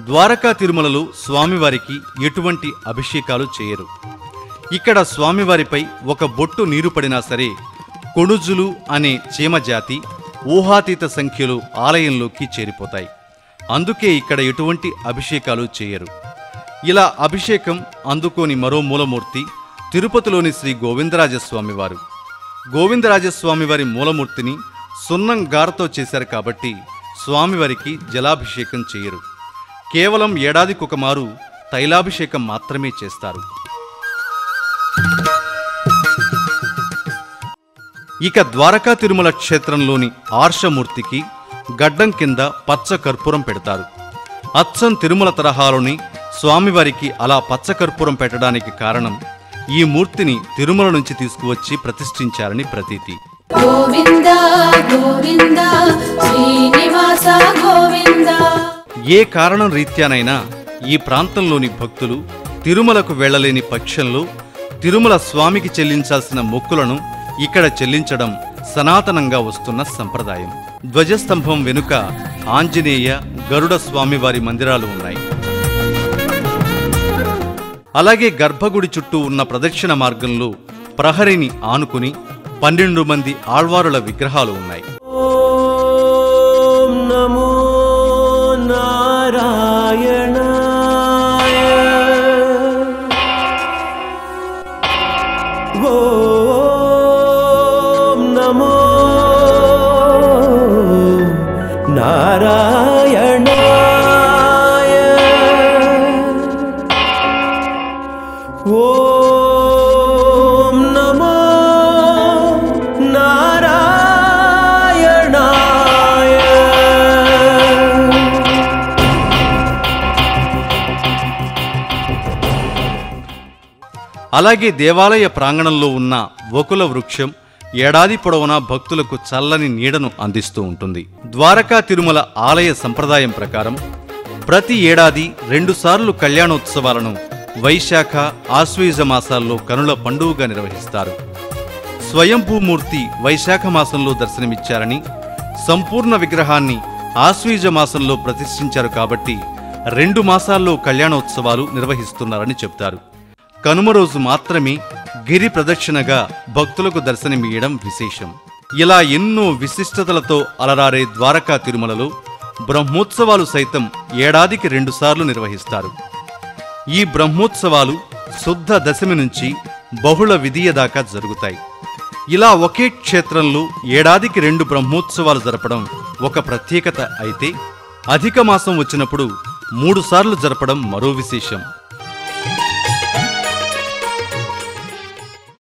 ద్వారకా తిరుమలలో స్వామివారికి ఎటువంటి అభిషేకాలు చేయరు. ఇక్కడ స్వామివారిపై ఒక బొట్టు నీరు పడినా సరే కొణుజులు అనే చీమజాతి ఊహాతీత సంఖ్యలో ఆలయంలోకి చేరిపోతాయి. అందుకే ఇక్కడ ఎటువంటి అభిషేకాలు చేయరు. ఇలా అభిషేకం అందుకోని మరో మూలమూర్తి తిరుపతిలోని శ్రీ గోవిందరాజస్వామివారు. గోవిందరాజస్వామివారి మూలమూర్తిని సున్నం గారతో చేశారు కాబట్టి స్వామివారికి జలాభిషేకం చేయరు. కేవలం ఏడాదికొకమారు తైలాభిషేకం మాత్రమే చేస్తారు. ఇక ద్వారకా తిరుమల క్షేత్రంలోని ఆర్షమూర్తికి గడ్డం కింద పచ్చ కర్పూరం పెడతారు. అచ్చం తిరుమల తరహాలోని స్వామివారికి అలా పచ్చ కర్పూరం పెట్టడానికి కారణం ఈ మూర్తిని తిరుమల నుంచి తీసుకువచ్చి ప్రతిష్ఠించారని ప్రతీతి. గోవిందా గోవిందా శ్రీనివాస గోవిందా. ఏ కారణం రీత్యానైనా ఈ ప్రాంతంలోని భక్తులు తిరుమలకు వెళ్ళలేని పక్షంలో తిరుమల స్వామికి చెల్లించాల్సిన మొక్కులను ఇక్కడ చెల్లించడం సనాతనంగా వస్తున్న సంప్రదాయం. ధ్వజస్తంభం వెనుక ఆంజనేయ గరుడ స్వామివారి మందిరాలు ఉన్నాయి. అలాగే గర్భగుడి చుట్టూ ఉన్న ప్రదక్షిణ మార్గంలో ప్రహరిని ఆనుకుని పన్నెండు మంది ఆళ్వారుల విగ్రహాలు ఉన్నాయి. ஓம் நமோ நாராயணாய. ஓ అలాగే దేవాలయ ప్రాంగణంలో ఉన్న వకుల వృక్షం ఏడాది పొడవునా భక్తులకు చల్లని నీడను అందిస్తూ ఉంటుంది. ద్వారకా తిరుమల ఆలయ సంప్రదాయం ప్రకారం ప్రతి ఏడాది రెండుసార్లు కళ్యాణోత్సవాలను వైశాఖ ఆశ్వీజ మాసాల్లో కనుల పండుగగా నిర్వహిస్తారు. స్వయంభూమూర్తి వైశాఖ మాసంలో దర్శనమిచ్చారని సంపూర్ణ విగ్రహాన్ని ఆశ్వీజ మాసంలో ప్రతిష్ఠించారు కాబట్టి రెండు మాసాల్లో కళ్యాణోత్సవాలు నిర్వహిస్తున్నారని చెప్తారు. కనుమ రోజు మాత్రమే గిరి ప్రదక్షిణగా భక్తులకు దర్శనమియ్యడం విశేషం. ఇలా ఎన్నో విశిష్టతలతో అలరారే ద్వారకా తిరుమలలో బ్రహ్మోత్సవాలు సైతం ఏడాదికి రెండుసార్లు నిర్వహిస్తారు. ఈ బ్రహ్మోత్సవాలు శుద్ధ దశమి నుంచి బహుళ విధియ దాకా జరుగుతాయి. ఇలా ఒకే క్షేత్రంలో ఏడాదికి రెండు బ్రహ్మోత్సవాలు జరపడం ఒక ప్రత్యేకత అయితే అధిక మాసం వచ్చినప్పుడు మూడుసార్లు జరపడం మరో విశేషం.